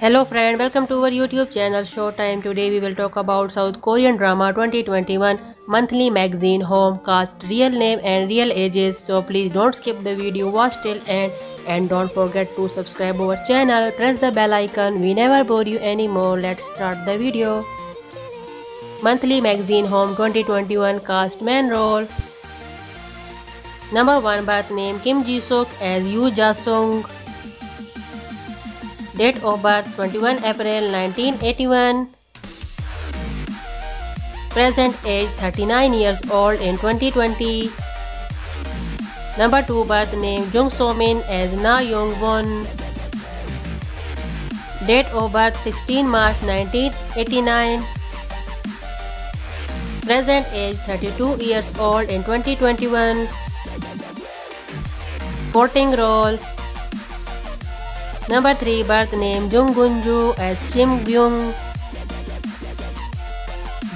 Hello friend, welcome to our YouTube channel Showtime. Today we will talk about South Korean drama 2021 monthly magazine home cast real name and real ages. So please don't skip the video, watch till end and don't forget to subscribe our channel. Press the bell icon. We never bore you anymore. Let's start the video. Monthly magazine home 2021 cast main role. Number 1 birth name Kim Ji Suk as Yoo Ja Sung. Date of birth 21 April 1981. Present age 39 years old in 2020. Number 2 birth name Jung So Min as Na Young Won. Date of birth 16 March 1989. Present age 32 years old in 2021. Sporting role Number 3 birth name Jung Gun Joo as Shim Gyung.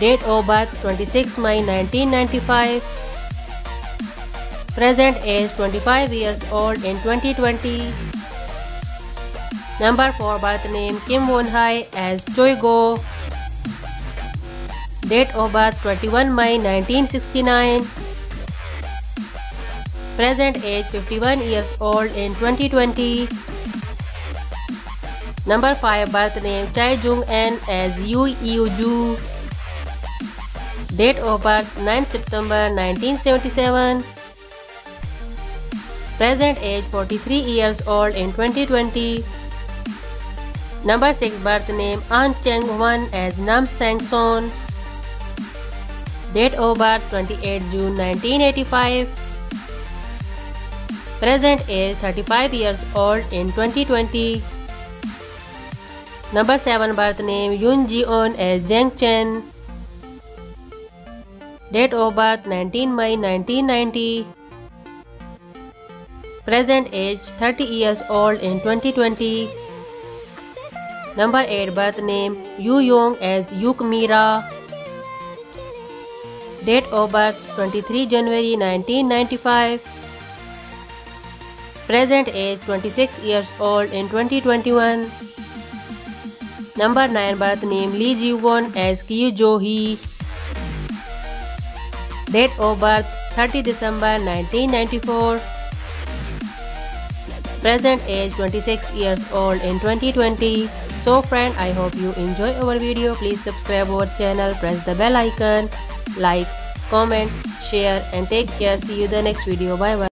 Date of birth 26 May 1995. Present age 25 years old in 2020. Number 4 birth name Kim Won Hae as Choi Go. Date of birth 21 May 1969. Present age 51 years old in 2020. Number 5 birth name Chae Jung An as Yu Yu Ju. Date of birth 9 September 1977. Present age 43 years old in 2020. Number 6 birth name Ahn Chang Hwan as Nam Sang Son. Date of birth 28 June 1985. Present age 35 years old in 2020. Number 7 birth name Yoon Ji On as Jang Chen. Date of birth 19 May 1990. Present age 30 years old in 2020. Number 8 birth name Yoo Young as Yuk Mira. Date of birth 23 January 1995. Present age 26 years old in 2021. Number 9 birth name Lee Ji Won as Kyu Jo Hee. Date of birth 30 December 1994. Present age 26 years old in 2020. So friend, I hope you enjoy our video. Please subscribe our channel, press the bell icon, like, comment, share and take care. See you the next video. Bye bye.